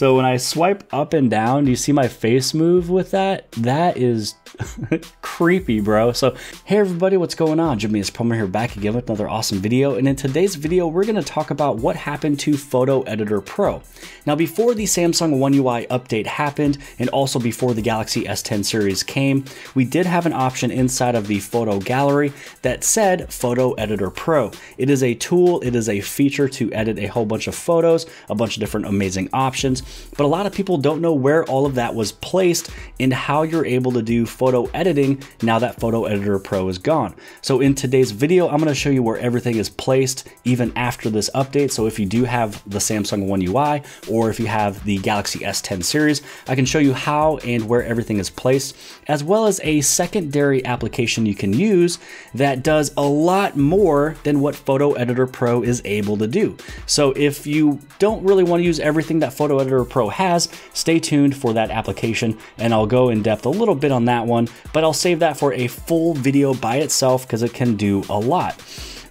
So when I swipe up and down, do you see my face move with that? That is creepy, bro. So, hey everybody, what's going on? Jimmy is Promo here back again with another awesome video. And in today's video, we're gonna talk about what happened to Photo Editor Pro. Now, before the Samsung One UI update happened, and also before the Galaxy S10 series came, we did have an option inside of the photo gallery that said Photo Editor Pro. It is a tool, it is a feature to edit a whole bunch of photos, a bunch of different amazing options, but a lot of people don't know where all of that was placed and how you're able to do photo editing now that Photo Editor Pro is gone. So in today's video, I'm gonna show you where everything is placed even after this update. So if you do have the Samsung One UI or if you have the Galaxy S10 series, I can show you how and where everything is placed, as well as a secondary application you can use that does a lot more than what Photo Editor Pro is able to do. So if you don't really wanna use everything that Photo Editor Pro has, stay tuned for that application and I'll go in depth a little bit on that one, but I'll save that for a full video by itself because it can do a lot.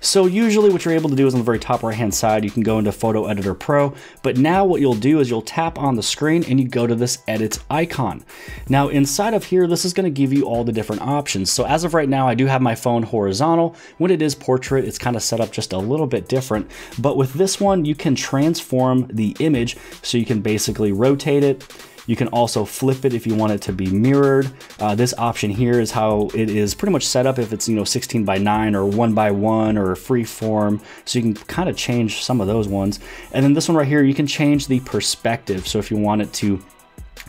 So usually what you're able to do is on the very top right hand side, you can go into Photo Editor Pro, but now what you'll do is you'll tap on the screen and you go to this edit icon. Now inside of here, this is gonna give you all the different options. So as of right now, I do have my phone horizontal. When it is portrait, it's kind of set up just a little bit different, but with this one, you can transform the image so you can basically rotate it, you can also flip it if you want it to be mirrored. Uh, this option here is how it is pretty much set up if it's, you know, 16 by 9 or 1 by 1 or free form. So you can kind of change some of those ones. And then this one right here, you can change the perspective. So if you want it to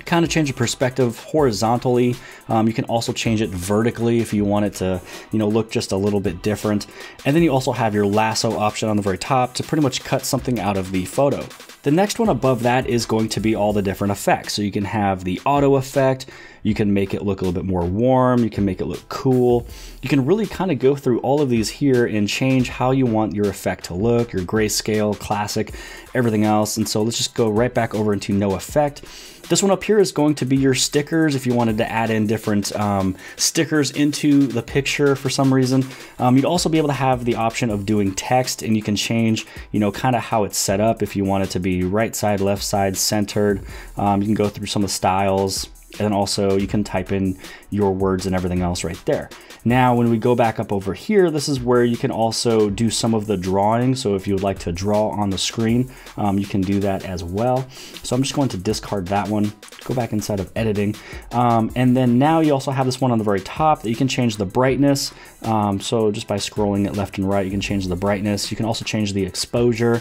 kind of change the perspective horizontally. Um, you can also change it vertically if you want it to, you know, look just a little bit different. And then you also have your lasso option on the very top to pretty much cut something out of the photo. The next one above that is going to be all the different effects. So you can have the auto effect, you can make it look a little bit more warm, you can make it look cool. You can really kind of go through all of these here and change how you want your effect to look, your grayscale, classic, everything else. And so let's just go right back over into no effect. This one up here is going to be your stickers if you wanted to add in different um, stickers into the picture for some reason. Um, you'd also be able to have the option of doing text and you can change, you know, kind of how it's set up if you want it to be right side, left side, centered. Um, you can go through some of the styles, and also you can type in your words and everything else right there. Now, when we go back up over here, this is where you can also do some of the drawing. So if you would like to draw on the screen, um, you can do that as well. So I'm just going to discard that one, go back inside of editing. Um, and then now you also have this one on the very top that you can change the brightness. Um, so just by scrolling it left and right, you can change the brightness. You can also change the exposure,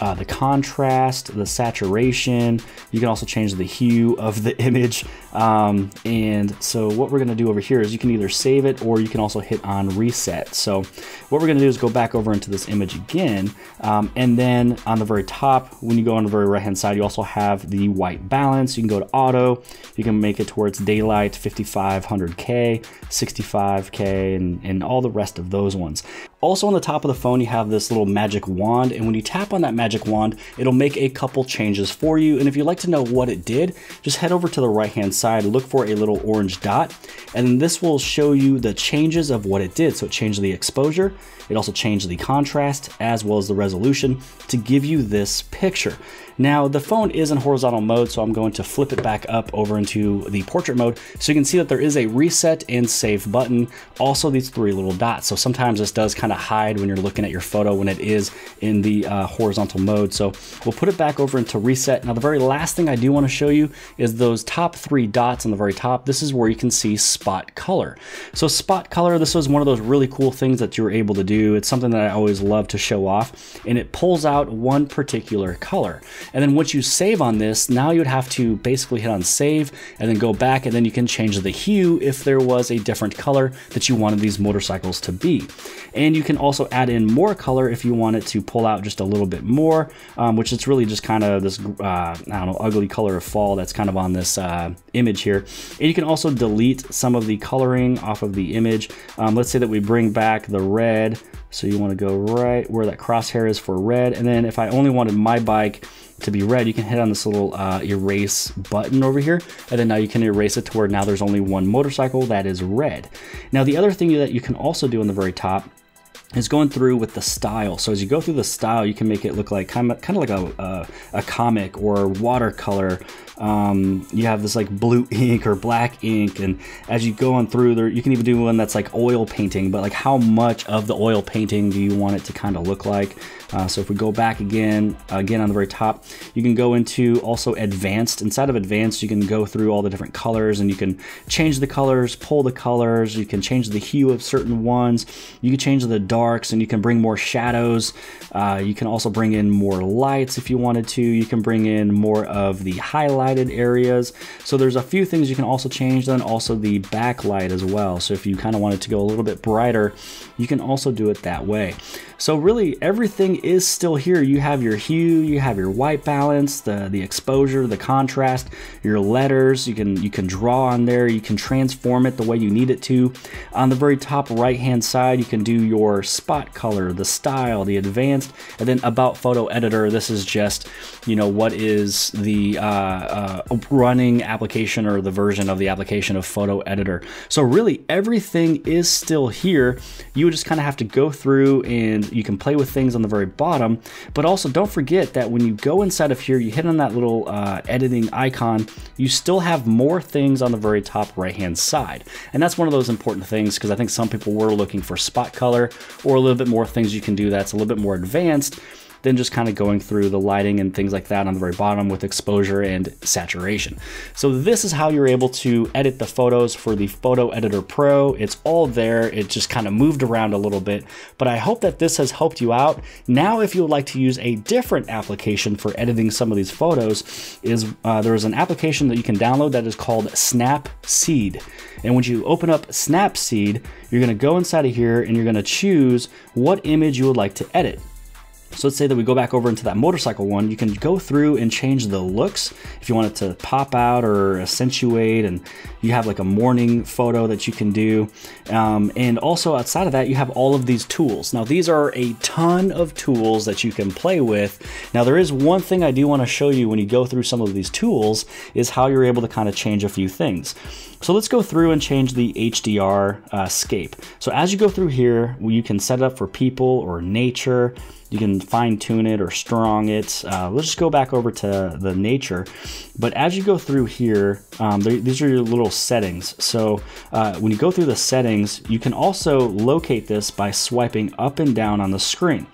uh, the contrast, the saturation. You can also change the hue of the image. Um, and so what we're gonna do over here is you can either save it or you can also hit on reset. So what we're gonna do is go back over into this image again. Um, and then on the very top, when you go on the very right hand side, you also have the white balance. You can go to auto, you can make it towards daylight, 5500K, 65K, and, and all the rest of those ones. Also on the top of the phone, you have this little magic wand, and when you tap on that magic wand, it'll make a couple changes for you. And if you'd like to know what it did, just head over to the right-hand side, look for a little orange dot, and this will show you the changes of what it did. So it changed the exposure, it also changed the contrast as well as the resolution to give you this picture. Now the phone is in horizontal mode, so I'm going to flip it back up over into the portrait mode. So you can see that there is a reset and save button. Also these three little dots. So sometimes this does kind of hide when you're looking at your photo when it is in the uh, horizontal mode. So we'll put it back over into reset. Now the very last thing I do want to show you is those top three dots on the very top. This is where you can see spot color. So spot color, this was one of those really cool things that you were able to do. It's something that I always love to show off and it pulls out one particular color. And then once you save on this, now you would have to basically hit on save and then go back and then you can change the hue if there was a different color that you wanted these motorcycles to be. And you can also add in more color if you want it to pull out just a little bit more, um, which is really just kind of this, uh, I don't know, ugly color of fall that's kind of on this uh, image here. And you can also delete some of the coloring off of the image. Um, let's say that we bring back the red. So you want to go right where that crosshair is for red. And then if I only wanted my bike to be red, you can hit on this little uh, erase button over here, and then now you can erase it to where now there's only one motorcycle that is red. Now the other thing that you can also do on the very top is going through with the style. So as you go through the style, you can make it look like kind of, kind of like a, a, a comic or watercolor um, you have this like blue ink or black ink and as you go on through there you can even do one that's like oil painting but like how much of the oil painting do you want it to kind of look like uh, so if we go back again again on the very top you can go into also advanced inside of advanced you can go through all the different colors and you can change the colors pull the colors you can change the hue of certain ones you can change the darks and you can bring more shadows uh, you can also bring in more lights if you wanted to you can bring in more of the highlighted areas. So there's a few things you can also change then also the backlight as well. So if you kind of wanted to go a little bit brighter, you can also do it that way. So really everything is still here. You have your hue, you have your white balance, the, the exposure, the contrast, your letters, you can, you can draw on there, you can transform it the way you need it to. On the very top right hand side, you can do your spot color, the style, the advanced, and then about photo editor. This is just, you know, what is the uh, uh, running application or the version of the application of Photo Editor. So really everything is still here. You would just kind of have to go through and you can play with things on the very bottom, but also don't forget that when you go inside of here, you hit on that little uh, editing icon, you still have more things on the very top right hand side. And that's one of those important things because I think some people were looking for spot color or a little bit more things you can do that's a little bit more advanced then just kind of going through the lighting and things like that on the very bottom with exposure and saturation. So this is how you're able to edit the photos for the Photo Editor Pro. It's all there. It just kind of moved around a little bit, but I hope that this has helped you out. Now, if you would like to use a different application for editing some of these photos, is uh, there is an application that you can download that is called Snapseed. And when you open up Snapseed, you're gonna go inside of here and you're gonna choose what image you would like to edit. So let's say that we go back over into that motorcycle one, you can go through and change the looks if you want it to pop out or accentuate and you have like a morning photo that you can do. Um, and also outside of that, you have all of these tools. Now these are a ton of tools that you can play with. Now there is one thing I do want to show you when you go through some of these tools is how you're able to kind of change a few things. So let's go through and change the HDR uh, scape. So as you go through here, you can set it up for people or nature. You can fine tune it or strong it. Uh, let's just go back over to the nature. But as you go through here, um, these are your little settings. So uh, when you go through the settings, you can also locate this by swiping up and down on the screen.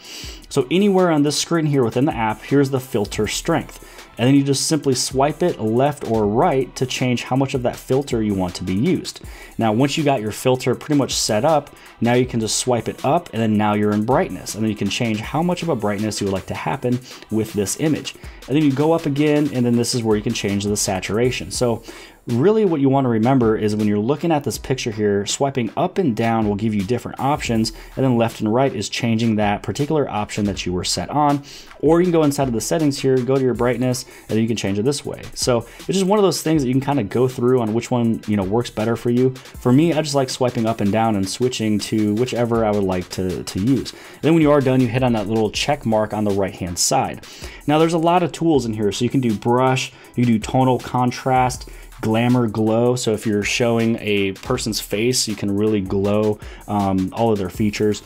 So anywhere on this screen here within the app, here's the filter strength and then you just simply swipe it left or right to change how much of that filter you want to be used. Now, once you got your filter pretty much set up, now you can just swipe it up and then now you're in brightness. And then you can change how much of a brightness you would like to happen with this image. And then you go up again, and then this is where you can change the saturation. So really what you want to remember is when you're looking at this picture here, swiping up and down will give you different options, and then left and right is changing that particular option that you were set on. Or you can go inside of the settings here, go to your brightness, and then you can change it this way. So it's just one of those things that you can kind of go through on which one you know works better for you. For me, I just like swiping up and down and switching to whichever I would like to, to use. And then when you are done, you hit on that little check mark on the right hand side. Now there's a lot of tools in here, so you can do brush, you can do tonal contrast, glamour glow. So if you're showing a person's face, you can really glow um, all of their features.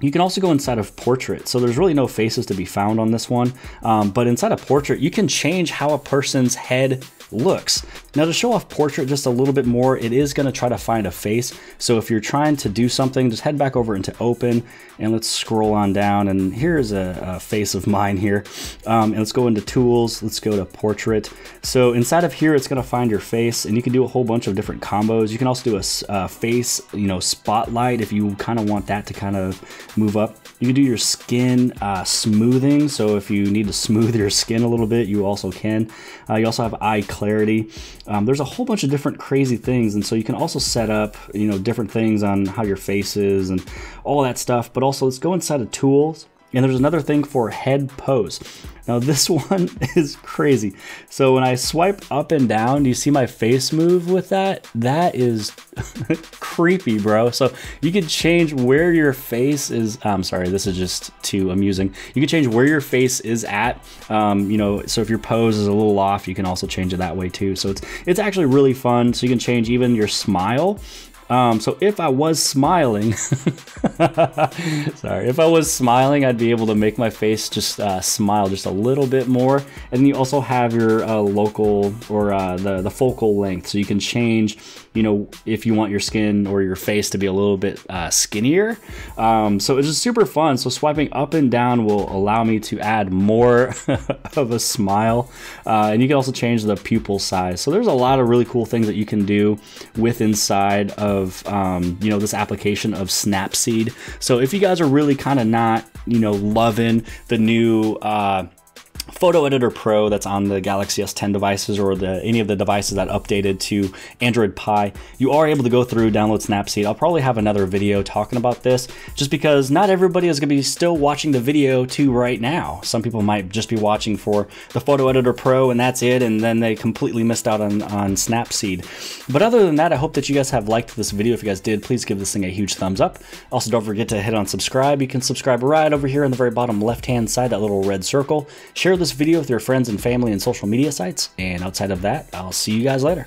You can also go inside of portrait. So there's really no faces to be found on this one. Um, but inside of portrait, you can change how a person's head looks. Now to show off portrait just a little bit more, it is gonna try to find a face. So if you're trying to do something, just head back over into open and let's scroll on down. And here's a, a face of mine here. Um, and let's go into tools, let's go to portrait. So inside of here, it's gonna find your face and you can do a whole bunch of different combos. You can also do a, face, you know, spotlight if you kind of want that to kind of move up. You can do your skin uh, smoothing. So if you need to smooth your skin a little bit, you also can. Uh, you also have eye clarity. Um, there's a whole bunch of different crazy things. And so you can also set up, you know, different things on how your face is and all that stuff. But also let's go inside of tools. And there's another thing for head pose. Now this one is crazy. So when I swipe up and down, do you see my face move with that? That is creepy, bro. So you can change where your face is. I'm sorry, this is just too amusing. You can change where your face is at. Um, you know, so if your pose is a little off, you can also change it that way too. So it's it's actually really fun. So you can change even your smile Um, so if I was smiling, sorry, if I was smiling, I'd be able to make my face just uh, smile just a little bit more. And you also have your uh, local or uh, the, the focal length. So you can change, you know, if you want your skin or your face to be a little bit uh, skinnier. Um, so it's just super fun. So swiping up and down will allow me to add more of a smile. Uh, and you can also change the pupil size. So there's a lot of really cool things that you can do with inside of, um, you know, this application of Snapseed. So if you guys are really kind of not, you know, loving the new, uh, Photo Editor Pro that's on the Galaxy S10 devices or the any of the devices that updated to Android Pie, you are able to go through, download Snapseed. I'll probably have another video talking about this just because not everybody is going to be still watching the video to right now. Some people might just be watching for the Photo Editor Pro and that's it, and then they completely missed out on, on Snapseed. But other than that, I hope that you guys have liked this video. If you guys did, please give this thing a huge thumbs up. Also, don't forget to hit on subscribe. You can subscribe right over here on the very bottom left-hand side, that little red circle. Share this video with your friends and family and social media sites. And outside of that, I'll see you guys later.